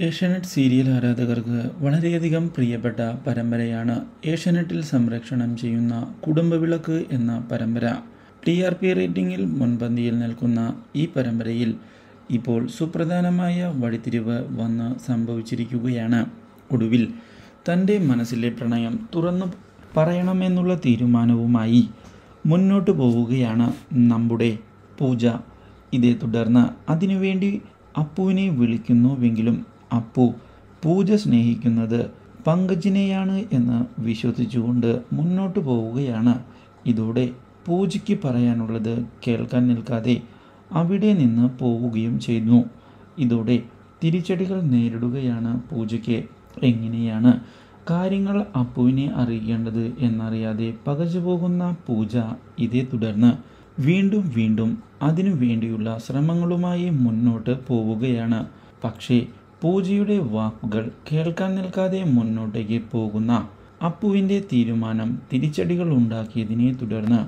Asianet serial ആരാധകർക്ക് വളരെയധികം പ്രിയപ്പെട്ട പരമ്പരയാണ് ഏഷ്യാനെറ്റിൽ സംരക്ഷണം ചെയ്യുന്ന കുടുംബവിളക്ക് എന്ന പരമ്പര. ടി ആർ പി റേറ്റിംഗിൽ മുൻപന്തിയിൽ നിൽക്കുന്ന ഈ പരമ്പരയിൽ ഇപ്പോൾ സുപ്രധാനമായ വഴിത്തിരിവ് വന്ന് സംഭവിച്ചിരിക്കുകയാണ്. ഒടുവിൽ തന്റെ മനസ്സിലെ പ്രണയം തുറന്നു പറയണമെന്നുള്ള തീരുമാനവുമായി മുന്നോട്ട് പോവുകയാണ് നമ്മുടെ പൂജ. ഇതേ തുടർന്ന് അതിനുവേണ്ടി അപ്പുവിനെ വിളിക്കുന്നുവെങ്കിലും അപ്പു പൂജ സ്നേഹിക്കുന്നത് പങ്കജിനെയാണ് എന്ന് വിശ്വസിച്ചുകൊണ്ട് മുന്നോട്ട് പോവുകയാണ്. ഇതോടെ പൂജയ്ക്ക് പറയാനുള്ളത് കേൾക്കാൻ നിൽക്കാതെ അവിടെ നിന്ന് പോവുകയും ചെയ്യുന്നു. ഇതോടെ തിരിച്ചടികൾ നേരിടുകയാണ് പൂജയ്ക്ക്. എങ്ങനെയാണ് കാര്യങ്ങൾ അപ്പുവിനെ അറിയിക്കേണ്ടത് എന്നറിയാതെ പകച്ചു പോകുന്ന പൂജ ഇതേ തുടർന്ന് വീണ്ടും വീണ്ടും അതിനു വേണ്ടിയുള്ള ശ്രമങ്ങളുമായി മുന്നോട്ട് പോവുകയാണ്. പക്ഷേ പൂജയുടെ വാക്കുകൾ കേൾക്കാൻ നിൽക്കാതെ മുന്നോട്ടേക്ക് പോകുന്ന അപ്പുവിന്റെ തീരുമാനം തിരിച്ചടികൾ ഉണ്ടാക്കിയതിനെ തുടർന്ന്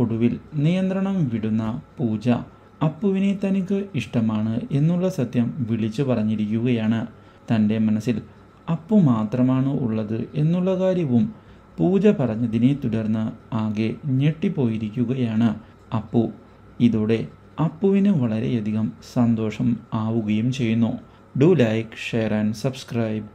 ഒടുവിൽ നിയന്ത്രണം വിടുന്ന പൂജ അപ്പുവിനെ തനിക്ക് ഇഷ്ടമാണ് എന്നുള്ള സത്യം വിളിച്ചു പറഞ്ഞിരിക്കുകയാണ്. തന്റെ മനസ്സിൽ അപ്പു മാത്രമാണ് ഉള്ളത് എന്നുള്ള കാര്യവും പൂജ പറഞ്ഞതിനെ തുടർന്ന് ആകെ ഞെട്ടിപ്പോയിരിക്കുകയാണ്. അപ്പു ഇതോടെ അപ്പുവിന് വളരെയധികം സന്തോഷം ആവുകയും ചെയ്യുന്നു. Do like, share and subscribe.